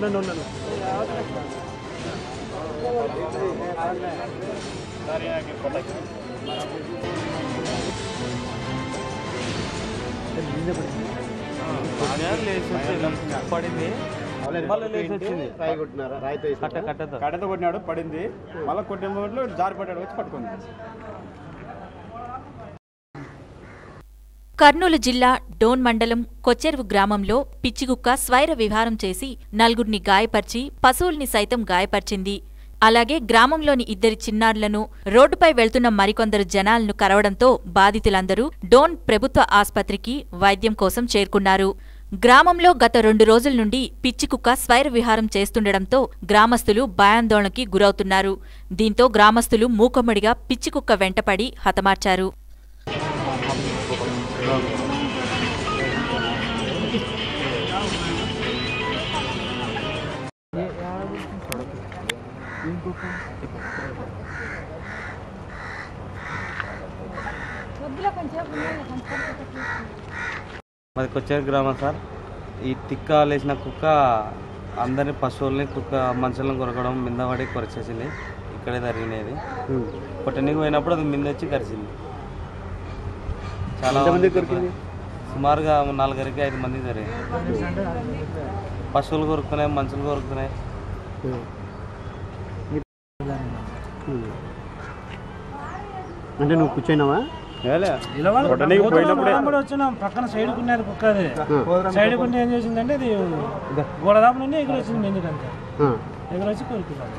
ఉండండి ఉండండి పడింది? కట్ట కట్టతో కొట్టినాడు పడింది. మళ్ళీ కొట్టిన మొదలు జారి పడ్డాడు వచ్చి పట్టుకుంది. కర్నూలు జిల్లా డోన్ మండలం కొచ్చెరువు గ్రామంలో పిచ్చికుక్క స్వైర విహారం చేసి నలుగురిని గాయపర్చి పశువుల్ని సైతం గాయపర్చింది. అలాగే గ్రామంలోని ఇద్దరి చిన్నారులను రోడ్డుపై వెళ్తున్న మరికొందరు జనాలను కరవడంతో బాధితులందరూ డోన్ ప్రభుత్వ ఆస్పత్రికి వైద్యం కోసం చేరుకున్నారు. గ్రామంలో గత రెండు రోజుల నుండి పిచ్చికుక్క స్వైర విహారం చేస్తుండటంతో గ్రామస్తులు భయాందోళనకి గురవుతున్నారు. దీంతో గ్రామస్తులు మూకమ్మడిగా పిచ్చికుక్క వెంటపడి హతమార్చారు. మాది కొచ్చేరు గ్రామం సార్. ఈ తిక్క లేచిన కుక్క అందరిని పశువుల్ని కుక్క మనుషులను కొరకడం మింద పడి కొరచేసింది. ఇక్కడే జరిగినది కొట్టనికి పోయినప్పుడు అది మింద వచ్చి కరిచింది. చాలా మంది కొరికింది? సుమారుగా నాలుగరికి ఐదు మంది జరిగింది పశువులు కొరుకుతున్నాయి మనుషులు కొరుకుతున్నాయి అంటే నువ్వు కూర్చోయినావా? వచ్చినాం. పక్కన సైడ్ కున్నారు కుక్క అది. సైడ్ కుంటే ఏం చేసిందంటే అది గోడ దాపు నుండి ఎగురు వచ్చింది ఎందుకంటే. ఆ. ఎగురు వచ్చి కోరుకున్నాను